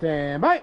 Stand by.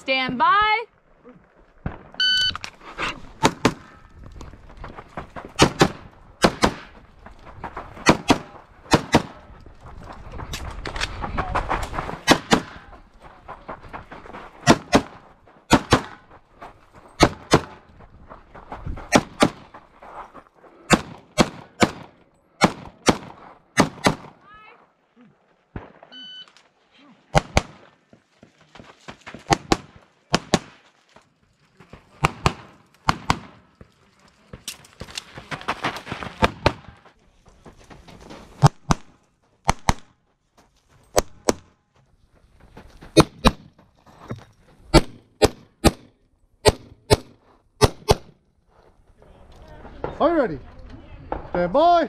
Stand by. Are you ready? Stand by.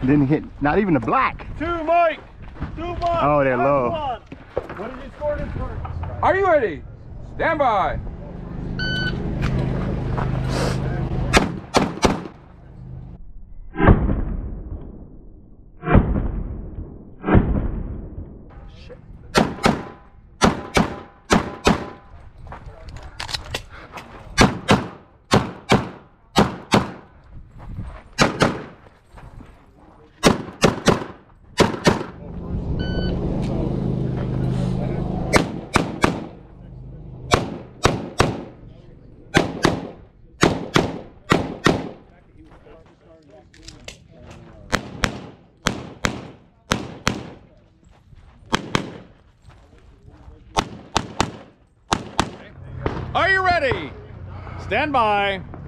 Didn't hit, not even the black. Two, Mike. Two, Mike. Oh, they're low. one. What did you score this first? Are you ready? Stand by. Are you ready? Stand by.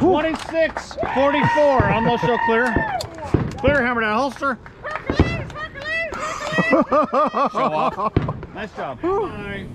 Twenty-six forty-four. Almost so clear. Clear, hammer down holster. Show off. Nice job. Bye.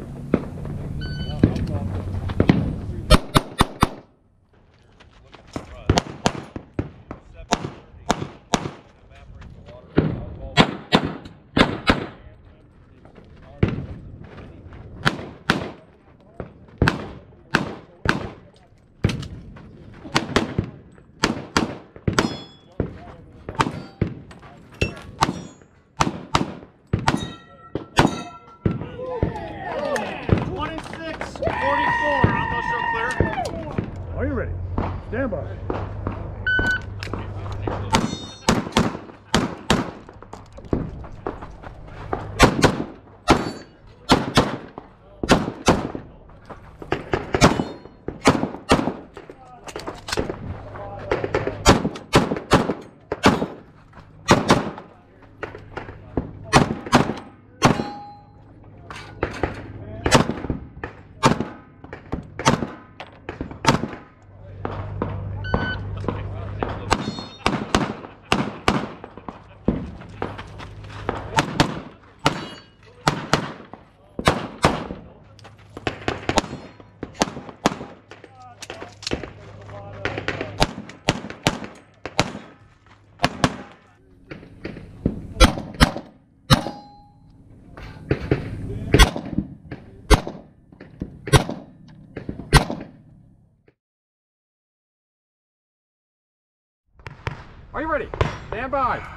Twenty-six forty-four. Almost so clear. Are you ready? Stand by. Are you ready? Stand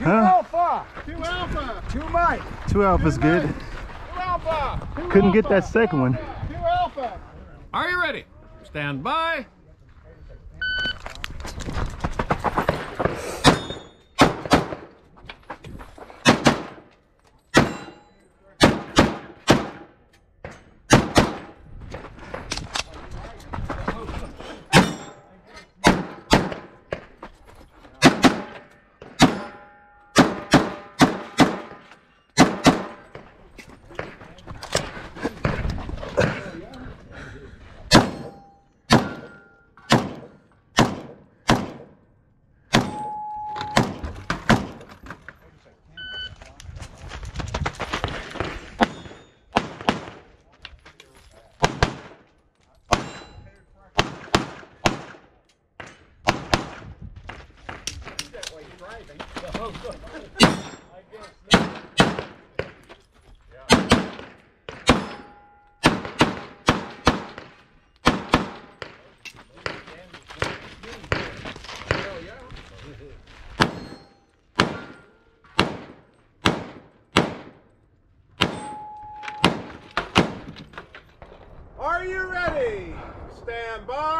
Two Huh? alpha. Two alpha. Two Mike. Two alpha's good. Two alpha. Couldn't get that second one. Two alpha. Are you ready? Stand by. Are Stand by.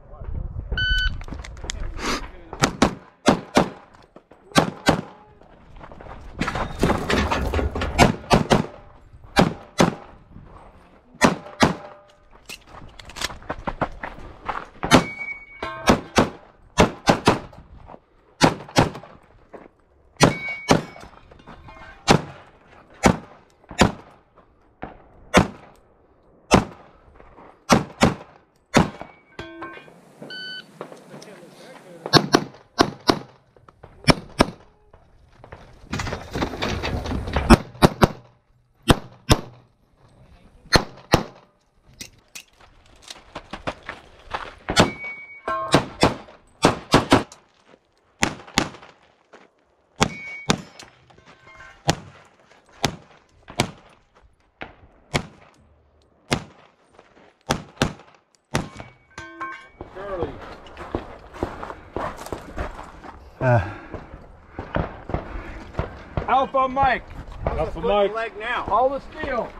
Uh, Alpha Mike. Alpha Mike. Leg now. All the steel.